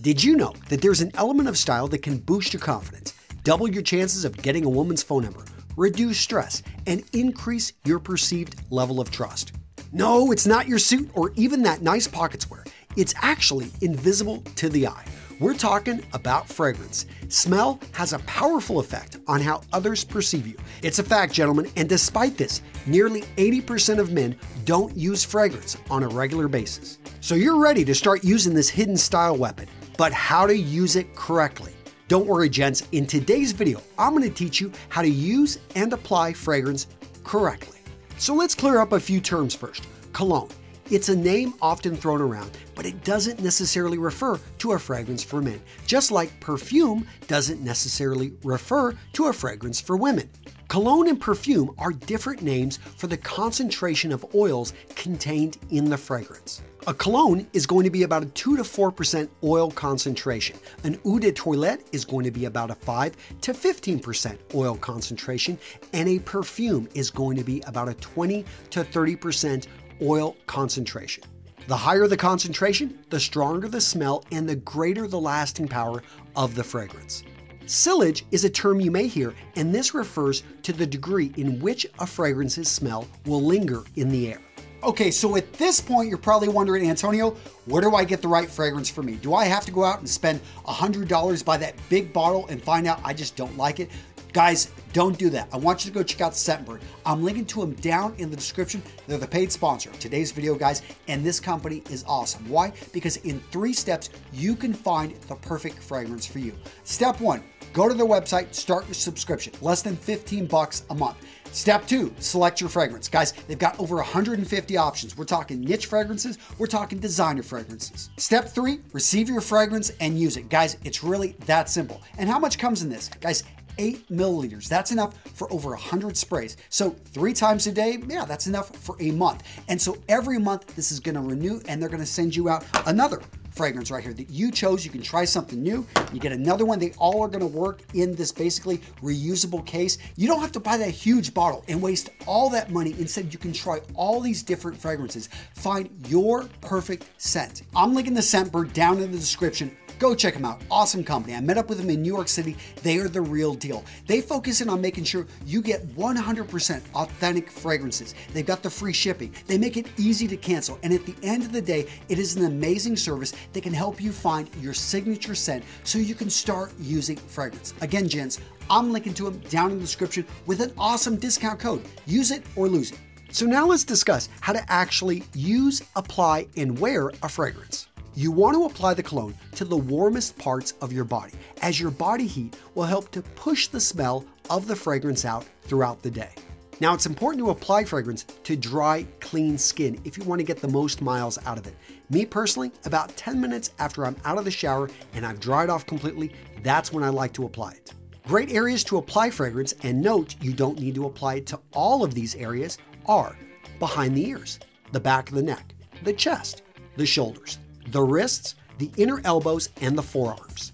Did you know that there's an element of style that can boost your confidence, double your chances of getting a woman's phone number, reduce stress, and increase your perceived level of trust? No, it's not your suit or even that nice pocket square. It's actually invisible to the eye. We're talking about fragrance. Smell has a powerful effect on how others perceive you. It's a fact, gentlemen, and despite this, nearly 80% of men don't use fragrance on a regular basis. So you're ready to start using this hidden style weapon, but how to use it correctly. Don't worry, gents, in today's video, I'm going to teach you how to use and apply fragrance correctly. So let's clear up a few terms first. Cologne. It's a name often thrown around, but it doesn't necessarily refer to a fragrance for men, just like perfume doesn't necessarily refer to a fragrance for women. Cologne and perfume are different names for the concentration of oils contained in the fragrance. A cologne is going to be about a 2 to 4% oil concentration. An eau de toilette is going to be about a 5 to 15% oil concentration, and a perfume is going to be about a 20 to 30% oil concentration. The higher the concentration, the stronger the smell and the greater the lasting power of the fragrance. Sillage is a term you may hear, and this refers to the degree in which a fragrance's smell will linger in the air. Okay, so at this point, you're probably wondering, Antonio, where do I get the right fragrance for me? Do I have to go out and spend $100 buy that big bottle and find out I just don't like it? Guys, don't do that. I want you to go check out Scentbird. I'm linking to them down in the description. They're the paid sponsor of today's video, guys, and this company is awesome. Why? Because in three steps, you can find the perfect fragrance for you. Step one, go to their website, start your subscription, less than 15 bucks a month. Step two, select your fragrance. Guys, they've got over 150 options. We're talking niche fragrances, we're talking designer fragrances. Step three, receive your fragrance and use it. Guys, it's really that simple. And how much comes in this? Guys, 8 milliliters. That's enough for over 100 sprays. So, three times a day, yeah, that's enough for a month. And so, every month, this is gonna renew and they're gonna send you out another fragrance right here that you chose. You can try something new. You get another one. They all are going to work in this basically reusable case. You don't have to buy that huge bottle and waste all that money. Instead, you can try all these different fragrances. Find your perfect scent. I'm linking the Scentbird down in the description. Go check them out. Awesome company. I met up with them in New York City. They are the real deal. They focus in on making sure you get 100% authentic fragrances. They've got the free shipping. They make it easy to cancel. And at the end of the day, it is an amazing service that can help you find your signature scent so you can start using fragrance. Again, gents, I'm linking to them down in the description with an awesome discount code. Use it or lose it. So now let's discuss how to actually use, apply, and wear a fragrance. You want to apply the cologne to the warmest parts of your body, as your body heat will help to push the smell of the fragrance out throughout the day. Now, it's important to apply fragrance to dry, clean skin if you want to get the most miles out of it. Me personally, about 10 minutes after I'm out of the shower and I've dried off completely, that's when I like to apply it. Great areas to apply fragrance, and note you don't need to apply it to all of these areas, are behind the ears, the back of the neck, the chest, the shoulders, the wrists, the inner elbows, and the forearms.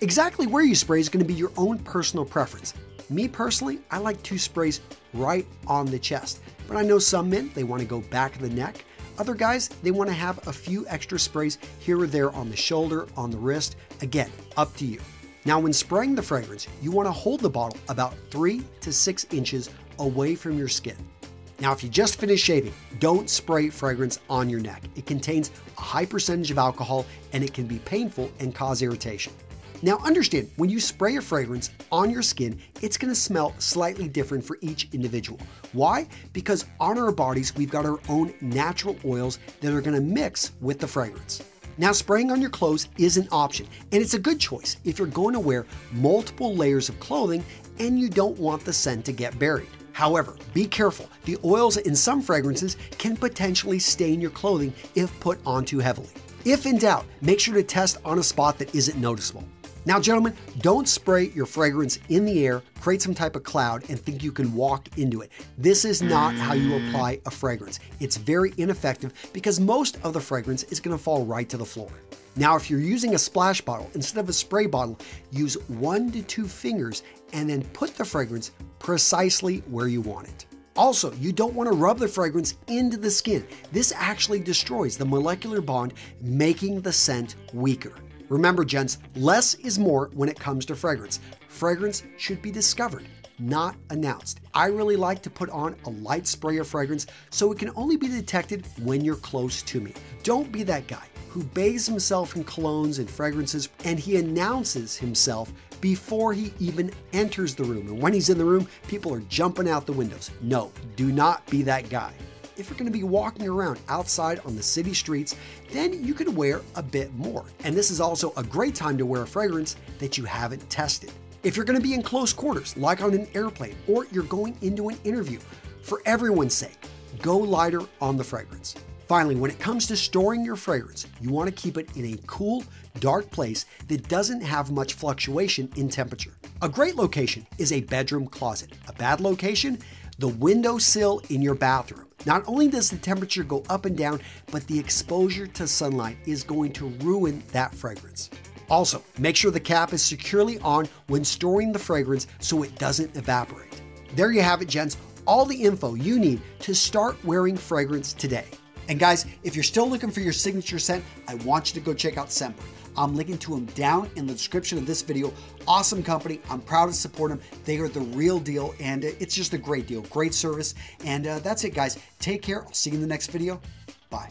Exactly where you spray is going to be your own personal preference. Me personally, I like two sprays right on the chest, but I know some men, they want to go back of the neck. Other guys, they want to have a few extra sprays here or there on the shoulder, on the wrist. Again, up to you. Now, when spraying the fragrance, you want to hold the bottle about three to six inches away from your skin. Now, if you just finished shaving, don't spray fragrance on your neck. It contains a high percentage of alcohol and it can be painful and cause irritation. Now, understand when you spray a fragrance on your skin, it's going to smell slightly different for each individual. Why? Because on our bodies, we've got our own natural oils that are going to mix with the fragrance. Now, spraying on your clothes is an option, and it's a good choice if you're going to wear multiple layers of clothing and you don't want the scent to get buried. However, be careful. The oils in some fragrances can potentially stain your clothing if put on too heavily. If in doubt, make sure to test on a spot that isn't noticeable. Now, gentlemen, don't spray your fragrance in the air, create some type of cloud, and think you can walk into it. This is not how you mm. apply a fragrance. It's very ineffective because most of the fragrance is going to fall right to the floor. Now, if you're using a splash bottle instead of a spray bottle, use one to two fingers and then put the fragrance precisely where you want it. Also, you don't want to rub the fragrance into the skin. This actually destroys the molecular bond, making the scent weaker. Remember, gents, less is more when it comes to fragrance. Fragrance should be discovered, not announced. I really like to put on a light spray of fragrance so it can only be detected when you're close to me. Don't be that guy who bathes himself in colognes and fragrances and he announces himself before he even enters the room. And when he's in the room, people are jumping out the windows. No, do not be that guy if you're going to be walking around outside on the city streets, then you can wear a bit more. And this is also a great time to wear a fragrance that you haven't tested. If you're going to be in close quarters, like on an airplane, or you're going into an interview, for everyone's sake, go lighter on the fragrance. Finally, when it comes to storing your fragrance, you want to keep it in a cool, dark place that doesn't have much fluctuation in temperature. A great location is a bedroom closet. A bad location, the windowsill in your bathroom. Not only does the temperature go up and down, but the exposure to sunlight is going to ruin that fragrance. Also, make sure the cap is securely on when storing the fragrance so it doesn't evaporate. There you have it, gents. All the info you need to start wearing fragrance today. And guys, if you're still looking for your signature scent, I want you to go check out Scentbird. I'm linking to them down in the description of this video. Awesome company. I'm proud to support them. They are the real deal, and it's just a great deal. Great service. And uh, that's it, guys. Take care. I'll see you in the next video. Bye.